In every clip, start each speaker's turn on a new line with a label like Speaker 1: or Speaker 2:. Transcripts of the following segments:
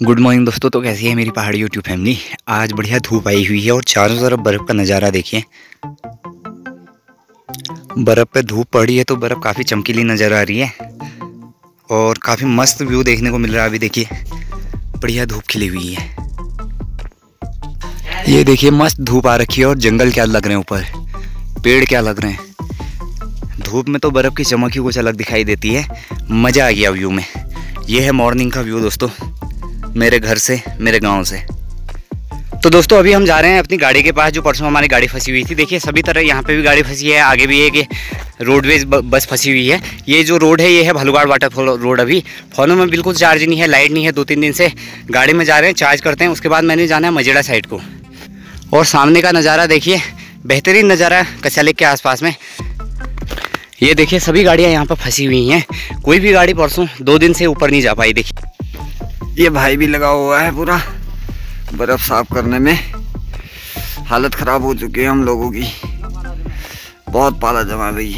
Speaker 1: Good morning दोस्तों तो कैसी है मेरी पहाड़ी यूट्यूब फैमिली आज बढ़िया धूप आई हुई है और चारों तरफ़ बर्फ़ का नज़ारा देखिए। बर्फ़ पे धूप पड़ी है तो बर्फ़ काफ़ी चमकीली नज़र आ रही है और काफ़ी मस्त व्यू देखने को मिल रहा है। अभी देखिए, बढ़िया धूप खिली हुई है। ये देखिए, मस्त धूप आ रखी है और जंगल क्या लग रहे हैं ऊपर? पेड़ क्या लग रहे हैं? धूप में तो बर्फ़ की चमक ही कुछ अलग दिखाई देती है। मज़ा आ गया व्यू में। ये है मॉर्निंग का व्यू दोस्तों। मेरे घर से, मेरे गाँव से। तो दोस्तों, अभी हम जा रहे हैं अपनी गाड़ी के पास, जो परसों हमारी गाड़ी फंसी हुई थी। देखिए, सभी तरह यहाँ पे भी गाड़ी फंसी है, आगे भी है एक रोडवेज़ बस फंसी हुई है। ये जो रोड है, ये है भलुगाड़ वाटरफॉल रोड अभी। फ़ोनों में बिल्कुल चार्ज नहीं है, लाइट नहीं है दो तीन दिन से गाड़ी में जा रहे हैं, चार्ज करते हैं। उसके बाद मैंने जाना है मजेड़ा साइड को। और सामने का नज़ारा देखिए, बेहतरीन नज़ारा कच्चा के आसपास में। ये देखिए, सभी गाड़ियाँ यहाँ पर फंसी हुई हैं। कोई भी गाड़ी परसों दो दिन से ऊपर नहीं जा पाई, देखिए। ये भाई भी लगा हुआ है पूरा बर्फ़ साफ़ करने में। हालत ख़राब हो चुकी है हम लोगों की। बहुत पाला जमा गई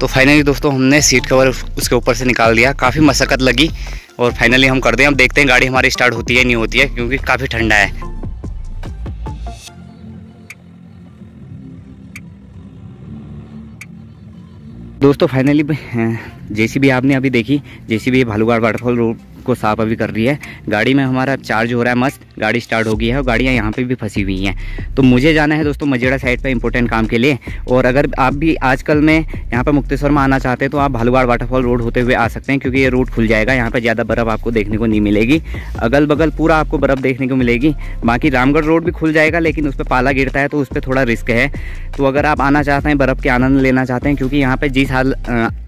Speaker 1: तो फाइनली दोस्तों हमने सीट कवर उसके ऊपर से निकाल दिया। काफ़ी मशक्क़त लगी और फाइनली हम कर दें अब देखते हैं गाड़ी हमारी स्टार्ट होती है नहीं होती है, क्योंकि काफ़ी ठंडा है। दोस्तों फाइनली जेसीबी आपने अभी देखी। जेसीबी भालूगाड़ वाटरफॉल रोड को साफ़ अभी कर रही है। गाड़ी में हमारा चार्ज हो रहा है मस्त। गाड़ी स्टार्ट हो गई है और गाड़ियाँ यहाँ पे भी फंसी हुई हैं। तो मुझे जाना है दोस्तों मजेड़ा साइड पे इंपॉर्टेंट काम के लिए। और अगर आप भी आजकल में यहाँ पर मुक्तेश्वर में आना चाहते हैं तो आप भालुगाड़ वाटरफॉल रोड होते हुए आ सकते हैं, क्योंकि ये रोड खुल जाएगा। यहाँ पर ज़्यादा बर्फ़ आपको देखने को नहीं मिलेगी। अगल बगल पूरा आपको बर्फ़ देखने को मिलेगी। बाकी रामगढ़ रोड भी खुल जाएगा, लेकिन उस पर पाला गिरता है तो उस पर थोड़ा रिस्क है। तो अगर आप आना चाहते हैं, बर्फ़ के आनंद लेना चाहते हैं, क्योंकि यहाँ पर जिस हाल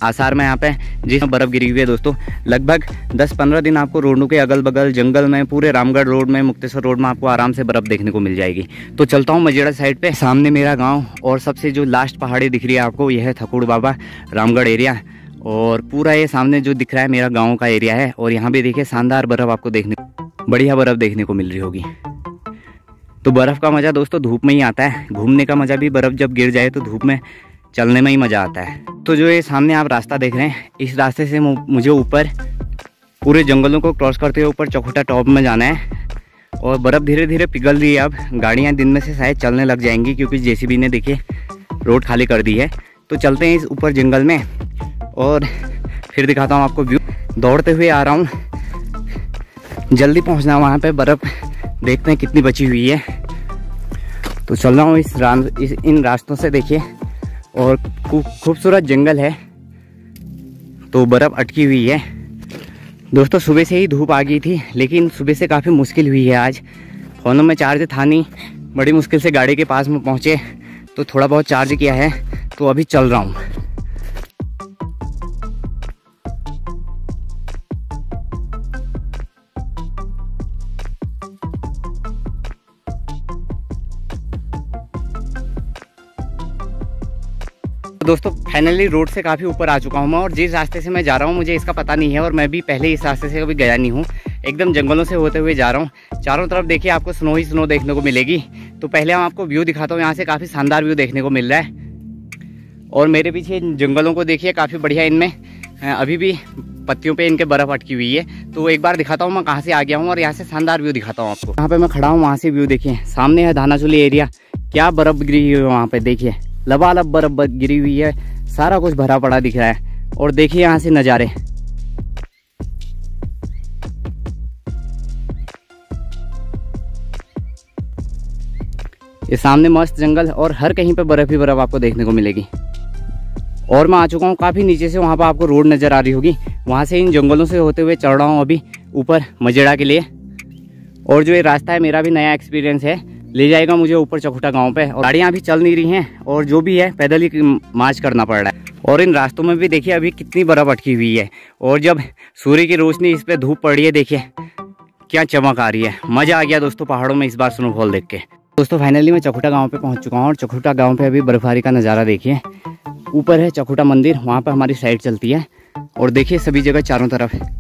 Speaker 1: आसार में यहाँ पे जिस बर्फ़ गिरी हुई है दोस्तों, लगभग दस पंद्रह दिन आपको रोडों के अगल बगल जंगल में, पूरे रामगढ़ रोड में मुक्तेश्वर रोड में आपको आराम से बर्फ़ देखने को मिल जाएगी। तो चलता हूँ मजेड़ा साइड पे। सामने मेरा गाँव और सबसे जो लास्ट पहाड़ी दिख रही है आपको, यह है थकुड़ बाबा, रामगढ़ एरिया और पूरा ये सामने जो दिख रहा है मेरा गाँव का एरिया है और यहाँ भी देखिए शानदार बर्फ़ आपको देखने बढ़िया बर्फ़ देखने को मिल रही होगी। तो बर्फ़ का मज़ा दोस्तों धूप में ही आता है। घूमने का मज़ा भी बर्फ़ जब गिर जाए तो धूप में चलने में ही मज़ा आता है। तो जो ये सामने आप रास्ता देख रहे हैं, इस रास्ते से मुझे ऊपर पूरे जंगलों को क्रॉस करते हुए ऊपर चौखुटा टॉप में जाना है। और बर्फ़ धीरे धीरे पिघल रही है अब। गाड़ियाँ दिन में से शायद चलने लग जाएँगी क्योंकि जेसीबी ने देखिए रोड खाली कर दी है। तो चलते हैं इस ऊपर जंगल में और फिर दिखाता हूँ आपको व्यू। दौड़ते हुए आ रहा हूँ। जल्दी पहुँचना वहाँ पे बर्फ़ देखते हैं कितनी बची हुई है। तो चल रहा हूँ इस, रान इस इन रास्तों से देखिए और खूबसूरत जंगल है। तो बर्फ़ अटकी हुई है। दोस्तों, सुबह से ही धूप आ गई थी, लेकिन सुबह से काफ़ी मुश्किल हुई है आज। फ़ोनों में चार्ज था नहीं, बड़ी मुश्किल से गाड़ी के पास में पहुँचे तो थोड़ा बहुत चार्ज किया है तो अभी चल रहा हूँ। दोस्तों फाइनली रोड से काफ़ी ऊपर आ चुका हूँ मैं और जिस रास्ते से मैं जा रहा हूँ, मुझे इसका पता नहीं है और मैं भी पहले इस रास्ते से कभी गया नहीं हूँ। एकदम जंगलों से होते हुए जा रहा हूँ। चारों तरफ़ देखिए, आपको स्नो ही स्नो देखने को मिलेगी। तो पहले हम आपको व्यू दिखाता हूँ, यहाँ से काफ़ी शानदार व्यू देखने को मिल रहा है। और मेरे पीछे जंगलों को देखिए, काफ़ी बढ़िया इनमें अभी भी पत्तियों पे इनके बर्फ़ अटकी हुई है। तो एक बार दिखाता हूँ मैं कहाँ से आ गया हूँ और यहाँ से शानदार व्यू दिखाता हूँ आपको। यहाँ पे मैं खड़ा हूँ, वहाँ से व्यू देखिए। सामने है धानाचुली एरिया क्या बर्फ़ गिरी हुई है वहाँ पे, देखिए। लबालब बर्फ़ गिरी हुई है। सारा कुछ भरा पड़ा दिख रहा है। और देखिए यहाँ से नज़ारे। ये सामने मस्त जंगल और हर कहीं पे बर्फ़ ही बर्फ़ आपको देखने को मिलेगी। और मैं आ चुका हूँ काफ़ी नीचे से, वहाँ पर आपको रोड नज़र आ रही होगी। वहाँ से इन जंगलों से होते हुए चढ़ रहा हूँ अभी ऊपर मजेड़ा के लिए। और जो ये रास्ता है, मेरा भी नया एक्सपीरियंस है। ले जाएगा मुझे ऊपर चकुटा गाँव पे। और गाड़ियाँ अभी चल नहीं रही हैं और जो भी है, पैदल ही मार्च करना पड़ रहा है। और इन रास्तों में भी देखिए, अभी कितनी बर्फ़ अटकी हुई है। और जब सूर्य की रोशनी इस पर धूप पड़ रही है, देखिए, क्या चमक आ रही है। मज़ा आ गया दोस्तों पहाड़ों में इस बार स्नोफॉल देख के। दोस्तों फाइनली मैं चकुटा गाँव पे पहुँच चुका हूँ और चकुटा गाँव पे अभी बर्फबारी का नज़ारा देखिए। ऊपर है चकुटा मंदिर, वहाँ पर हमारी साइड चलती है। और देखिए, सभी जगह चारों तरफ़। है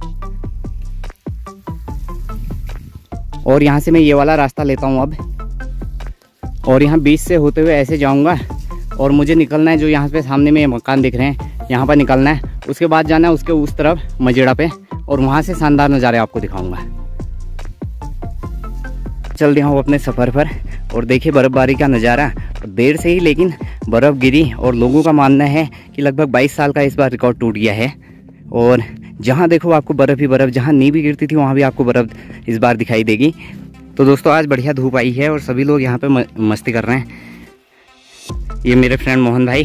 Speaker 1: और यहाँ से मैं ये वाला रास्ता लेता हूँ अब। और यहाँ बीच से होते हुए ऐसे जाऊँगा और मुझे निकलना है जो यहाँ पे सामने में मकान दिख रहे हैं, यहाँ पर निकलना है। उसके बाद जाना है उसके उस तरफ़ मजेड़ा पे और वहाँ से शानदार नज़ारे आपको दिखाऊँगा। चल दिया हूँ अपने सफ़र पर और देखिए बर्फ़बारी का नज़ारा। देर से ही लेकिन बर्फ़ गिरी और लोगों का मानना है कि लगभग 22 साल का इस बार रिकॉर्ड टूट गया है। और जहाँ देखो आपको बर्फ़ ही बर्फ़, जहाँ नी भी गिरती थी, वहाँ भी आपको बर्फ़ इस बार दिखाई देगी। तो दोस्तों, आज बढ़िया धूप आई है और सभी लोग यहाँ पे मस्ती कर रहे हैं। ये मेरे फ्रेंड मोहन भाई,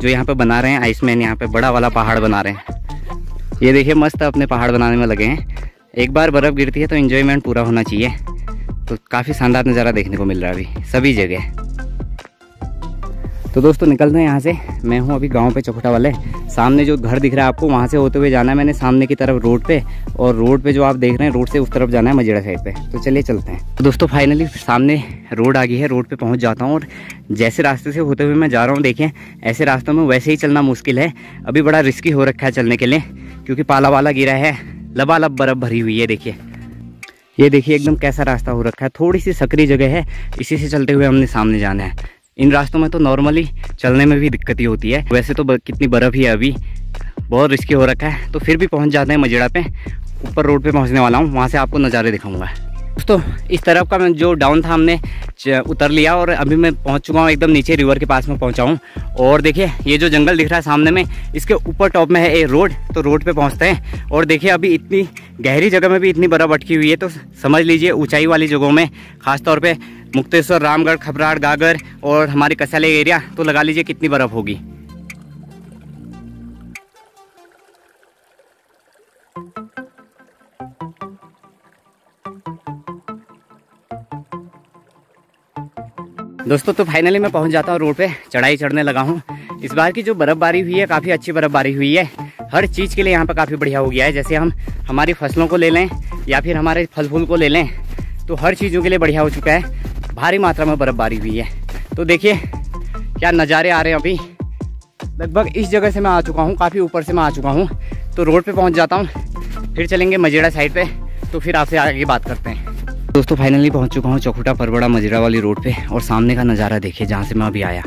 Speaker 1: जो यहाँ पे बना रहे हैं आइसमैन यहाँ पे बड़ा वाला पहाड़ बना रहे हैं। ये देखिए, मस्त अपने पहाड़ बनाने में लगे हैं। एक बार बर्फ़ गिरती है तो इन्जॉयमेंट पूरा होना चाहिए। तो काफ़ी शानदार नज़ारा देखने को मिल रहा है अभी, सभी जगह। तो दोस्तों, निकलते हैं यहाँ से। मैं हूँ अभी गाँव पे चौखटा वाले। सामने जो घर दिख रहा है आपको, वहाँ से होते हुए जाना है मैंने सामने की तरफ़ रोड पे। और रोड पे जो आप देख रहे हैं, रोड से उस तरफ़ जाना है मजेड़ा साइड पे। तो चलिए चलते हैं। तो दोस्तों फाइनली सामने रोड आ गई है, रोड पे पहुँच जाता हूँ। और जैसे रास्ते से होते हुए मैं जा रहा हूँ देखें ऐसे रास्तों में वैसे ही चलना मुश्किल है। अभी बड़ा रिस्की हो रखा है चलने के लिए, क्योंकि पाला वाला गिरा है, लबालब बर्फ़ भरी हुई है, देखिए। ये देखिए, एकदम कैसा रास्ता हो रखा है। थोड़ी सी सकरी जगह है, इसी से चलते हुए हमने सामने जाना है। इन रास्तों में तो नॉर्मली चलने में भी दिक्कत ही होती है। वैसे तो कितनी बर्फ़ ही है अभी। बहुत रिस्की हो रखा है। तो फिर भी पहुँच जाते हैं मजेड़ा पे। ऊपर रोड पे पहुँचने वाला हूँ। वहाँ से आपको नज़ारे दिखाऊँगा। दोस्तों इस तरफ़ का मैं जो डाउन था हमने उतर लिया और अभी मैं पहुँच चुका हूँ एकदम नीचे रिवर के पास में पहुँचा हूँ। और देखिए, ये जो जंगल दिख रहा है सामने में, इसके ऊपर टॉप में है ये रोड तो रोड पे पहुँचते हैं। और देखिए, अभी इतनी गहरी जगह में भी इतनी बर्फ़ अटकी हुई है तो समझ लीजिए ऊंचाई वाली जगहों में, खासतौर पर मुक्तेश्वर, रामगढ़ खबराड़ गागर और हमारे कसाले एरिया तो लगा लीजिए कितनी बर्फ़ होगी। दोस्तों तो फाइनली मैं पहुँच जाता हूँ रोड पे। चढ़ाई चढ़ने लगा हूँ। इस बार की जो बर्फ़बारी हुई है, काफ़ी अच्छी बर्फ़बारी हुई है। हर चीज़ के लिए यहाँ पर काफ़ी बढ़िया हो गया है। जैसे हम हमारी फ़सलों को ले लें, या फिर हमारे फल फूल को ले लें तो हर चीज़ों के लिए बढ़िया हो चुका है। भारी मात्रा में बर्फ़बारी हुई है। तो देखिए, क्या नज़ारे आ रहे हैं अभी। लगभग इस जगह से मैं आ चुका हूँ, काफ़ी ऊपर से मैं आ चुका हूँ। तो रोड पर पहुँच जाता हूँ। फिर चलेंगे मजेड़ा साइड पर तो फिर आपसे आगे बात करते हैं। दोस्तों फाइनली पहुँच चुका हूँ चौखुटा परबड़ा मजरा वाली रोड पे और सामने का नज़ारा देखिए, जहाँ से मैं अभी आया।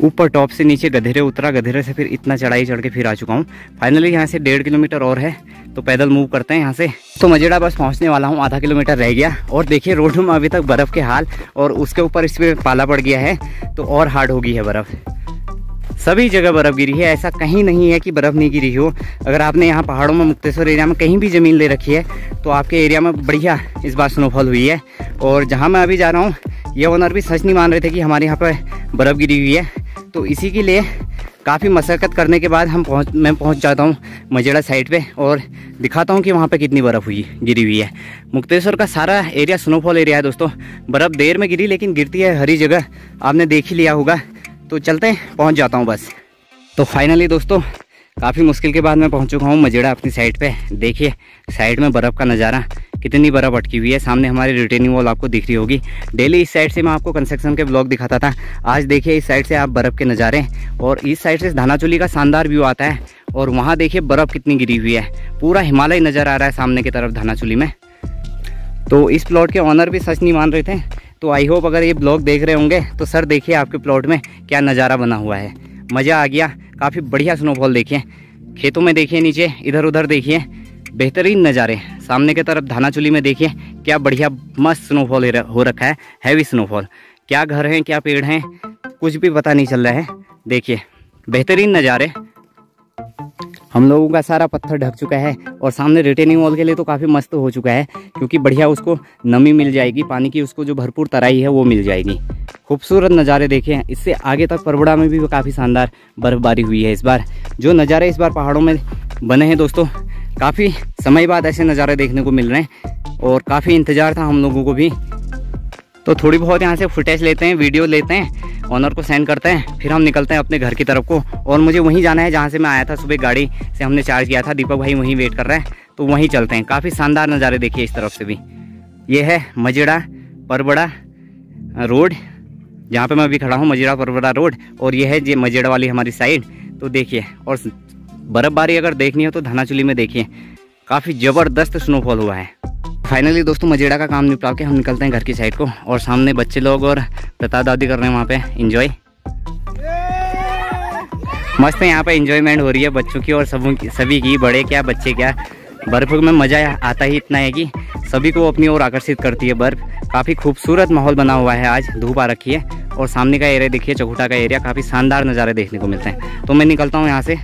Speaker 1: ऊपर टॉप से नीचे गधेरे उतरा, गधेरे से फिर इतना चढ़ाई चढ़ के फिर आ चुका हूँ। फाइनली यहाँ से डेढ़ किलोमीटर और है तो पैदल मूव करते हैं यहाँ से। तो मजेड़ा बस पहुँचने वाला हूँ, आधा किलोमीटर रह गया। और देखिए, रोड में अभी तक बर्फ़ के हाल और उसके ऊपर इस पर पाला पड़ गया है तो और हार्ड हो गई है बर्फ़। सभी जगह बर्फ़ गिरी है, ऐसा कहीं नहीं है कि बर्फ़ नहीं गिरी हो। अगर आपने यहाँ पहाड़ों में, मुक्तेश्वर एरिया में कहीं भी ज़मीन ले रखी है तो आपके एरिया में बढ़िया इस बार स्नोफॉल हुई है। और जहाँ मैं अभी जा रहा हूँ, ये ओनर भी सच नहीं मान रहे थे कि हमारे यहाँ पर बर्फ़ गिरी हुई है। तो इसी के लिए काफ़ी मशक्क़त करने के बाद हम पहुँच, मैं पहुँच जाता हूँ मजेड़ा साइड पे और दिखाता हूँ कि वहाँ पे कितनी बर्फ़ हुई, गिरी हुई है। मुक्तेश्वर का सारा एरिया स्नोफॉल एरिया है दोस्तों। बर्फ़ देर में गिरी, लेकिन गिरती है हरी जगह। आपने देख ही लिया होगा। तो चलते हैं, पहुँच जाता हूँ बस। तो फाइनली दोस्तों, काफ़ी मुश्किल के बाद मैं पहुँच चुका हूँ मजेड़ा अपनी साइड पे। देखिए साइड में बर्फ़ का नज़ारा, कितनी बर्फ़ अटकी हुई है। सामने हमारी रिटेनिंग वॉल आपको दिख रही होगी। डेली इस साइड से मैं आपको कंस्ट्रक्शन के ब्लॉग दिखाता था। आज देखिए इस साइड से आप बर्फ़ के नज़ारे और इस साइड से धानाचुली का शानदार व्यू आता है और वहाँ देखिए बर्फ़ कितनी गिरी हुई है। पूरा हिमालय नज़र आ रहा है सामने की तरफ़ धानाचुली में। तो इस प्लॉट के ऑनर भी सच नहीं मान रहे थे। तो आई होप अगर ये ब्लॉग देख रहे होंगे तो सर देखिए आपके प्लॉट में क्या नज़ारा बना हुआ है। मज़ा आ गया, काफ़ी बढ़िया स्नोफॉल देखिए। खेतों में देखिए नीचे इधर उधर देखिए। बेहतरीन नज़ारे। सामने की तरफ़ धानाचुली में देखिए, क्या बढ़िया मस्त स्नोफॉल हो रखा है। हैवी स्नोफॉल क्या घर हैं, क्या पेड़ हैं, कुछ भी पता नहीं चल रहा है। देखिए, बेहतरीन नज़ारे। हम लोगों का सारा पत्थर ढक चुका है और सामने रिटेनिंग वॉल के लिए तो काफ़ी मस्त हो चुका है, क्योंकि बढ़िया उसको नमी मिल जाएगी, पानी की उसको जो भरपूर तराई है वो मिल जाएगी। खूबसूरत नज़ारे देखे हैं इससे आगे तक परबड़ा में भी काफ़ी शानदार बर्फबारी हुई है इस बार। जो नज़ारे इस बार पहाड़ों में बने हैं दोस्तों, काफ़ी समय बाद ऐसे नज़ारे देखने को मिल रहे हैं और काफ़ी इंतज़ार था हम लोगों को भी। तो थोड़ी बहुत यहाँ से फुटेज लेते हैं वीडियो लेते हैं ऑनर को सेंड करते हैं, फिर हम निकलते हैं अपने घर की तरफ़ को। और मुझे वहीं जाना है जहाँ से मैं आया था सुबह गाड़ी से हमने चार्ज किया था, दीपक भाई वहीं वेट कर रहे हैं तो वहीं चलते हैं। काफ़ी शानदार नज़ारे देखिए इस तरफ़ से भी। ये है मजेड़ा परबड़ा रोड, जहाँ पे मैं अभी खड़ा हूँ, मजेड़ा परबड़ा रोड, और ये है जे मजेड़ा वाली हमारी साइड तो देखिए, और बर्फ़बारी अगर देखनी हो तो धनाचुली में देखिए, काफ़ी ज़बरदस्त स्नोफॉल हुआ है। फाइनली दोस्तों, मजेड़ा का काम निपटा के हम निकलते हैं घर की साइड को और सामने बच्चे लोग और प्रताप दादी कर रहे हैं वहाँ पे इंजॉय मस्त है, यहाँ पे इंजॉयमेंट हो रही है बच्चों की और सबों की सभी की, बड़े क्या, बच्चे क्या। बर्फ़ में मज़ा आता ही इतना है कि सभी को अपनी ओर आकर्षित करती है बर्फ़। काफ़ी खूबसूरत माहौल बना हुआ है आज, धूप आ रखी है और सामने का एरिया देखिए चकुटा का एरिया काफ़ी शानदार नज़ारे देखने को मिलते हैं। तो मैं निकलता हूँ यहाँ से।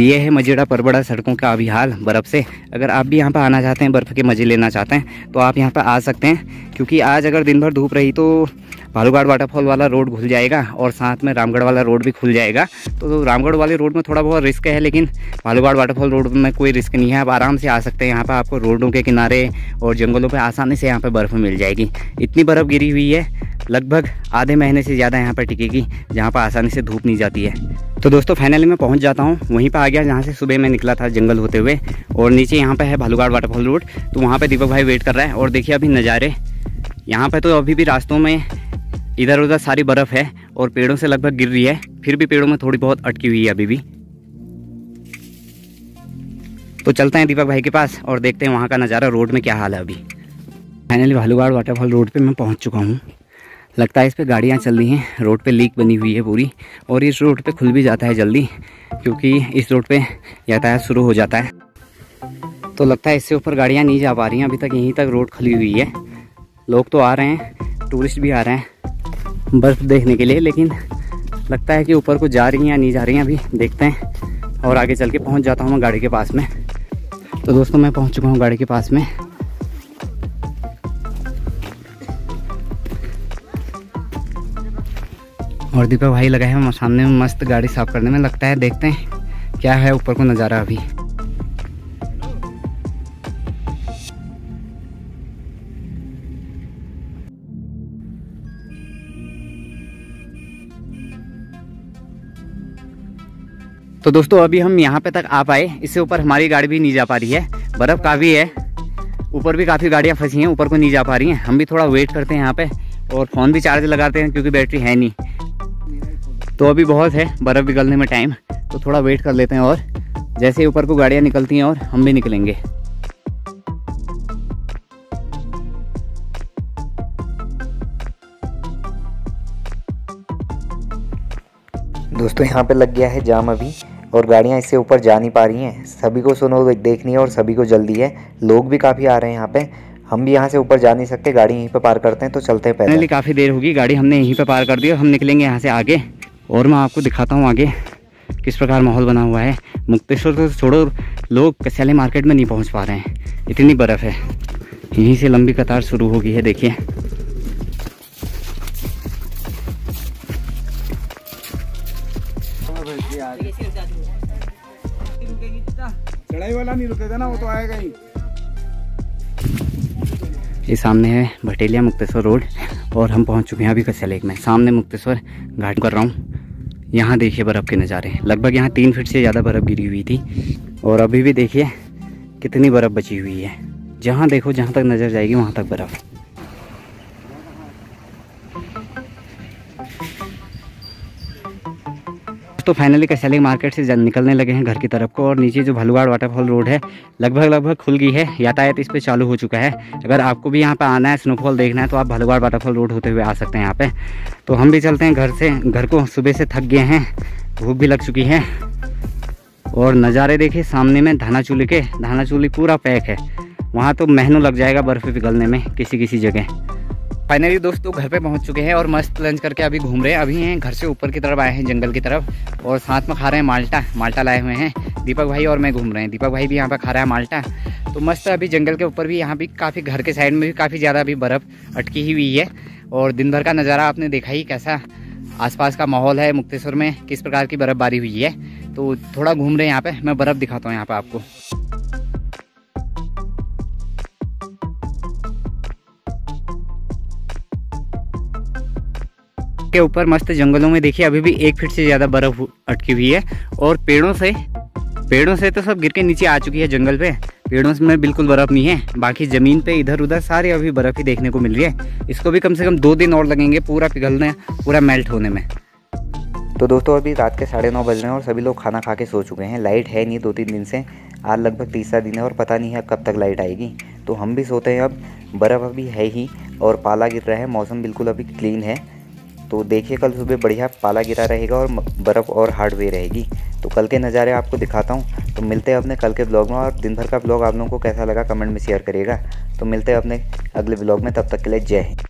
Speaker 1: ये है मजेड़ा परबड़ा सड़कों का अभी हाल बर्फ़ से। अगर आप भी यहाँ पर आना चाहते हैं, बर्फ़ के मज़े लेना चाहते हैं तो आप यहाँ पर आ सकते हैं, क्योंकि आज अगर दिन भर धूप रही तो भालूघाट वाटरफॉल वाला रोड खुल जाएगा और साथ में रामगढ़ वाला रोड भी खुल जाएगा। तो रामगढ़ वाले रोड में थोड़ा बहुत रिस्क है, लेकिन भालूघाट वाटरफॉल रोड में कोई रिस्क नहीं है। आप आराम से आ सकते हैं। यहाँ पर आपको रोडों के किनारे और जंगलों पर आसानी से यहाँ पर बर्फ़ मिल जाएगी। इतनी बर्फ़ गिरी हुई है, लगभग आधे महीने से ज़्यादा यहाँ पर टिकेगी, जहाँ पर आसानी से धूप नहीं जाती है। तो दोस्तों फाइनली मैं पहुँच जाता हूँ। वहीं पर आ गया, जहाँ से सुबह मैं निकला था जंगल होते हुए। और नीचे यहाँ पर है भालूघाट वाटरफॉल रोड तो वहाँ पर दीपक भाई वेट कर रहा है। और देखिए अभी नज़ारे। यहाँ पर तो अभी भी रास्तों में इधर उधर सारी बर्फ़ है और पेड़ों से लगभग गिर रही है। फिर भी पेड़ों में थोड़ी बहुत अटकी हुई है अभी भी। तो चलते हैं दीपक भाई के पास और देखते हैं वहाँ का नज़ारा, रोड में क्या हाल है अभी। फाइनली भालूगाड़ वाटरफॉल रोड पे मैं पहुँच चुका हूँ। लगता है इस पर गाड़ियाँ चल रही हैं रोड पे लीक बनी हुई है पूरी और इस रोड पे खुल भी जाता है जल्दी क्योंकि इस रोड पे यातायात शुरू हो जाता है। तो लगता है इससे ऊपर गाड़ियाँ नहीं जा पा रही हैं, अभी तक यहीं तक रोड खुली हुई है। लोग तो आ रहे हैं टूरिस्ट भी आ रहे हैं। बर्फ़ देखने के लिए, लेकिन लगता है कि ऊपर को जा रही हैं या नहीं जा रही हैं अभी, देखते हैं। और आगे चल के पहुँच जाता हूँ मैं गाड़ी के पास में। तो दोस्तों, मैं पहुँच चुका हूँ गाड़ी के पास में। और दीपक भाई लगा है सामने में मस्त गाड़ी साफ़ करने में, लगता है देखते हैं क्या है ऊपर को नज़ारा अभी। तो दोस्तों, अभी हम यहाँ पे तक आ पाए। इससे ऊपर हमारी गाड़ी भी नहीं जा पा रही है। बर्फ़ काफ़ी है। ऊपर भी काफ़ी गाड़ियाँ फंसी हैं, ऊपर को नहीं जा पा रही हैं। हम भी थोड़ा वेट करते हैं यहाँ पे और फ़ोन भी चार्ज लगाते हैं क्योंकि बैटरी है नहीं। तो अभी बहुत है, बर्फ़ पिघलने में टाइम तो थोड़ा वेट कर लेते हैं और जैसे ही ऊपर को गाड़ियाँ निकलती हैं और हम भी निकलेंगे।
Speaker 2: दोस्तों, यहाँ पे लग गया है जाम अभी। और गाड़ियाँ इससे ऊपर जा नहीं पा रही हैं। सभी को सुनो देखनी है और सभी को जल्दी है। लोग भी काफ़ी आ रहे हैं यहाँ पे। हम भी यहाँ से ऊपर जा नहीं सकते गाड़ी यहीं पे पार करते हैं तो चलते हैं
Speaker 1: पहले काफ़ी देर होगी गाड़ी हमने यहीं पे पार कर दी और हम निकलेंगे यहाँ से आगे। और मैं आपको दिखाता हूँ आगे किस प्रकार माहौल बना हुआ है। मुक्तेश्वर तो छोड़ो लोग कसैले मार्केट में नहीं पहुँच पा रहे हैं। इतनी बर्फ़ है। यहीं से लंबी कतार शुरू हो गई है देखिए। चढ़ाई वाला ना वो तो आएगा ही। ये सामने है भटेलिया मुक्तेश्वर रोड, और हम पहुँच चुके हैं अभी कस्या लेक में। सामने मुक्तेश्वर घाट कर रहा। हूँ यहाँ देखिए बर्फ़ के नज़ारे। लगभग यहाँ तीन फीट से ज़्यादा बर्फ़ गिरी हुई थी, और अभी भी देखिए कितनी बर्फ़ बची हुई है। जहाँ देखो जहाँ तक नज़र जाएगी, वहाँ तक बर्फ़। तो फाइनली कैसैली मार्केट से निकलने लगे हैं घर की तरफ़ को और नीचे जो भलुआड़ वाटरफॉल रोड है, लगभग लगभग खुल गई है। यातायात इस पर चालू हो चुका है। अगर आपको भी यहाँ पर आना है स्नोफॉल देखना है तो आप भलुआड़ वाटरफॉल रोड होते हुए आ सकते हैं यहाँ पे। तो हम भी चलते हैं घर से। घर को सुबह से थक गए हैं। भूख भी लग चुकी है। और नज़ारे देखिए, सामने में धाना चूली के। धाना चूली पूरा पैक है। वहाँ तो महीनों लग जाएगा बर्फ़ पिघलने में किसी किसी जगह। फाइनली दोस्तों घर पे पहुँच चुके हैं और मस्त लंच करके अभी घूम रहे हैं। अभी हैं घर से ऊपर की तरफ़ आए हैं जंगल की तरफ़ और साथ में खा रहे हैं माल्टा। माल्टा लाए हुए हैं। दीपक भाई और मैं घूम रहे हैं। दीपक भाई भी यहाँ पर खा रहा है माल्टा। तो मस्त अभी जंगल के ऊपर भी यहाँ भी काफ़ी घर के साइड में भी काफ़ी ज़्यादा अभी बर्फ़ अटकी ही हुई है और दिन भर का नज़ारा आपने देखा ही कैसा आसपास का माहौल है मुक्तेश्वर में, किस प्रकार की बर्फ़बारी हुई है। तो थोड़ा घूम रहे हैं यहाँ पे। मैं बर्फ़ दिखाता हूँ यहाँ पे आपको। के ऊपर मस्त जंगलों में देखिए, अभी भी एक फीट से ज़्यादा बर्फ़ अटकी हुई है और पेड़ों से पेड़ों से तो सब गिर के नीचे आ चुकी है जंगल पे। पेड़ों में बिल्कुल बर्फ़ नहीं है। बाकी ज़मीन पे इधर उधर सारे अभी बर्फ़ ही देखने को मिल रही है। इसको भी कम से कम दो दिन और लगेंगे पूरा पिघलने, पूरा मेल्ट होने में।
Speaker 2: तो दोस्तों, अभी रात के साढ़े नौ बज रहे हैं और सभी लोग खाना खा के सो चुके हैं। लाइट है नहीं दो तीन दिन से। आज लगभग तीसरा दिन है और पता नहीं है कब तक लाइट आएगी। तो हम भी सोते हैं अब। बर्फ़ अभी है ही और पाला गिर रहा है। मौसम बिल्कुल अभी क्लीन है। तो देखिए, कल सुबह बढ़िया पाला गिरा रहेगा और बर्फ़ और हार्ड वे रहेगी। तो कल के नज़ारे आपको दिखाता हूँ। तो मिलते हैं अपने कल के ब्लॉग में और दिन भर का ब्लॉग आप लोगों को कैसा लगा कमेंट में शेयर करिएगा। तो मिलते हैं अपने अगले ब्लॉग में, तब तक के लिए जय हिंद।